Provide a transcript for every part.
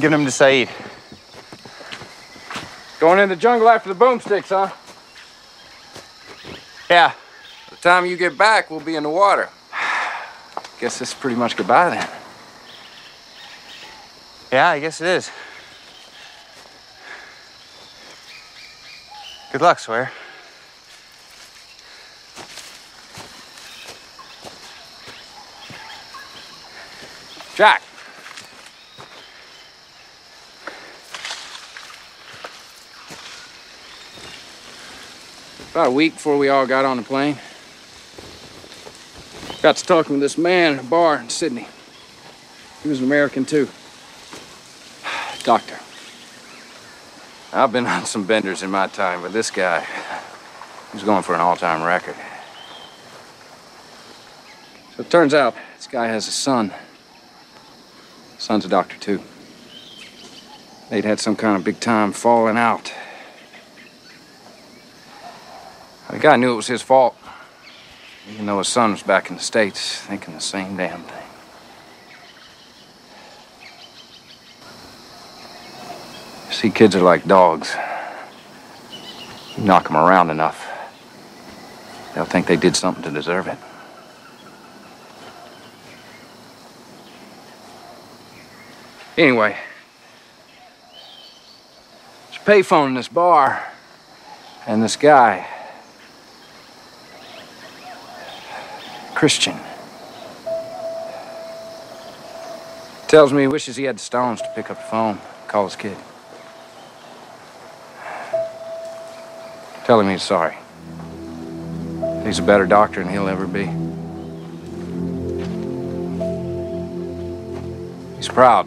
Giving him to Sayid. Going in the jungle after the boomsticks, huh? Yeah. By the time you get back, we'll be in the water. Guess this is pretty much goodbye then. Yeah, I guess it is. Good luck, Sawyer. Jack. About a week before we all got on the plane, got to talking with this man at a bar in Sydney. He was an American too. Doctor. I've been on some benders in my time, but this guy, he's going for an all-time record. So it turns out this guy has a son. Son's a doctor, too. They'd had some kind of big time falling out. The guy knew it was his fault, even though his son was back in the States thinking the same damn thing. See, kids are like dogs. You knock them around enough, they'll think they did something to deserve it. Anyway, there's a payphone in this bar, and this guy, Christian, tells me he wishes he had stones to pick up the phone, call his kid. Tell him he's sorry. He's a better doctor than he'll ever be. He's proud.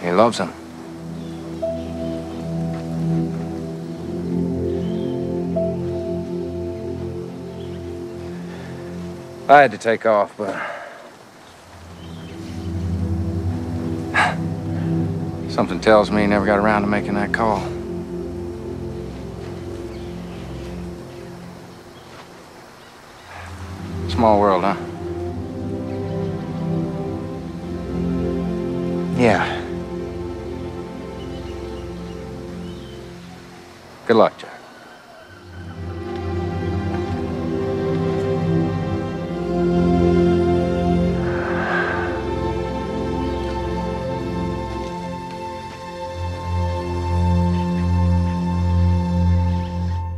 He loves him. I had to take off, but something tells me he never got around to making that call. Small world, huh? Yeah. Good luck, Jack.